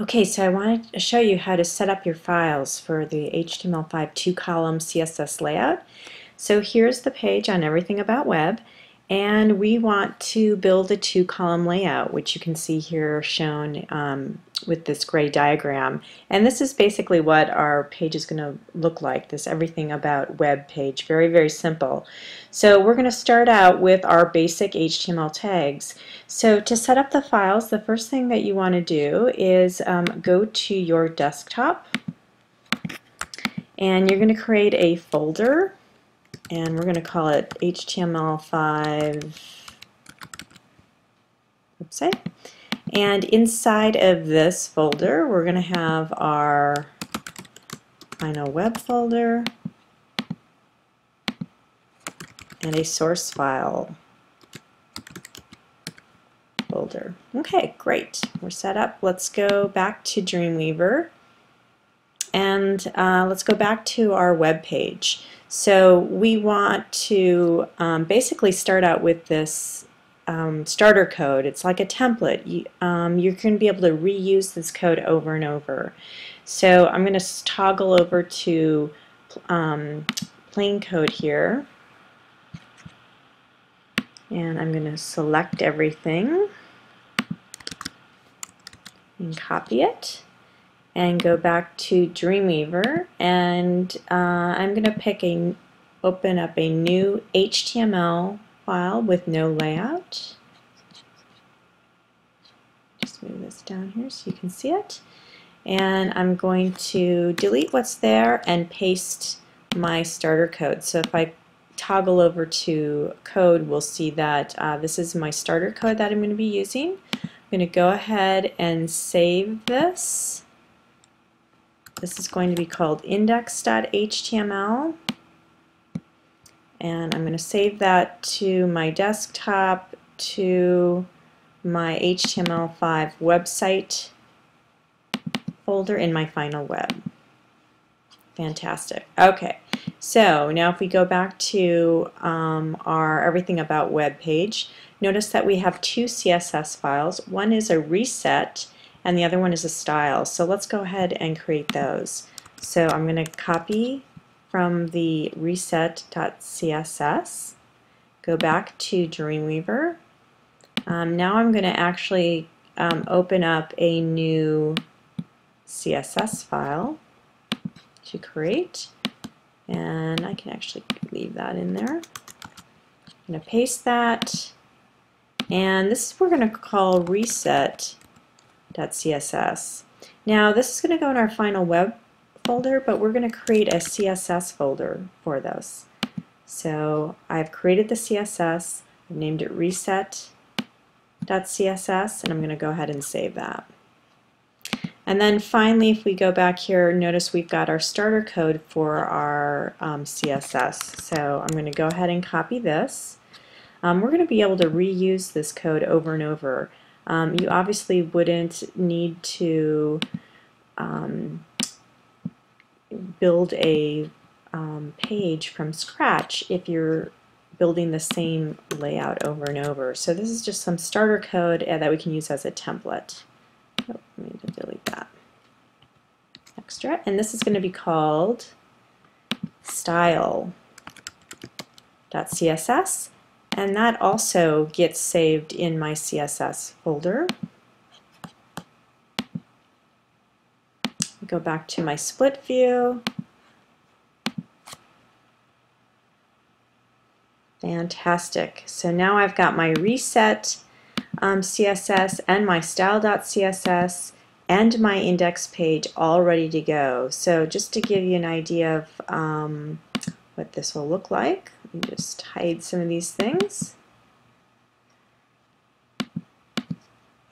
Okay, so I wanted to show you how to set up your files for the HTML5 two-column CSS layout. So here's the page on Everything About Web, and we want to build a two-column layout, which you can see here shown um, with this gray diagram. And this is basically what our page is going to look like, this Everything About Web page. Very, very simple. So we're going to start out with our basic HTML tags. So to set up the files, the first thing that you want to do is um, go to your desktop and you're going to create a folder and we're going to call it HTML5 website. And inside of this folder, we're going to have our final web folder and a source file folder. Okay, great. We're set up. Let's go back to Dreamweaver and uh, let's go back to our web page. So we want to um, basically start out with this um, starter code. It's like a template. You, um, you're going to be able to reuse this code over and over. So I'm going to toggle over to um, plain code here. And I'm going to select everything and copy it and go back to Dreamweaver and uh, I'm going to pick a open up a new HTML file with no layout. Just move this down here so you can see it. And I'm going to delete what's there and paste my starter code. So if I toggle over to code, we'll see that uh, this is my starter code that I'm going to be using. I'm going to go ahead and save this. This is going to be called index.html and I'm going to save that to my desktop to my HTML5 website folder in my final web. Fantastic. Okay, so now if we go back to um, our Everything About Web page, notice that we have two CSS files. One is a reset and the other one is a style. So let's go ahead and create those. So I'm going to copy from the reset.css, go back to Dreamweaver. Um, now I'm going to actually um, open up a new CSS file to create and I can actually leave that in there. I'm going to paste that and this is we're going to call reset .css. Now this is going to go in our final web folder, but we're going to create a CSS folder for this. So I've created the CSS, I've named it reset.css, and I'm going to go ahead and save that. And then finally, if we go back here, notice we've got our starter code for our um, CSS. So I'm going to go ahead and copy this. Um, we're going to be able to reuse this code over and over. Um, you obviously wouldn't need to um, build a um, page from scratch if you're building the same layout over and over. So this is just some starter code uh, that we can use as a template. Oh, let me delete that extra. And this is going to be called style.css and that also gets saved in my CSS folder. Go back to my split view. Fantastic. So now I've got my reset um, CSS and my style.css and my index page all ready to go. So just to give you an idea of um, what this will look like, let me just hide some of these things.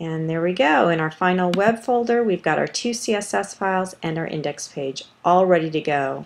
And there we go. In our final web folder, we've got our two CSS files and our index page all ready to go.